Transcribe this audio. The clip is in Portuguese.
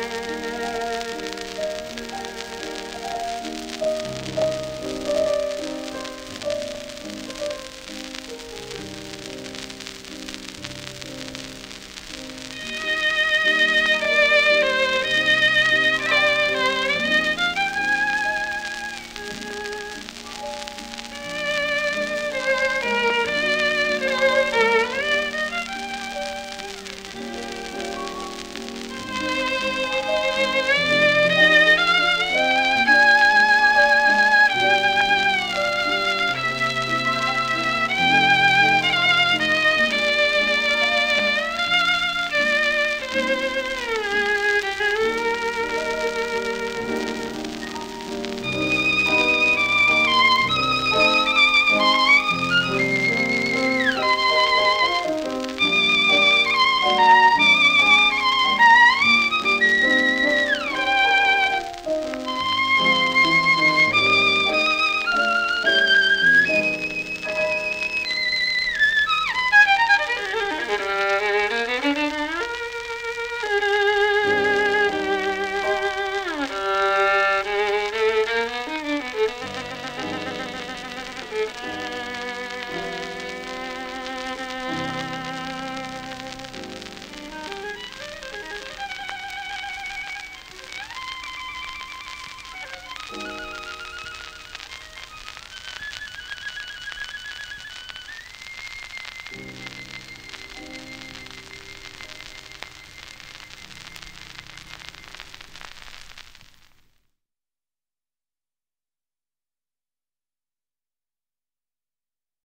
Música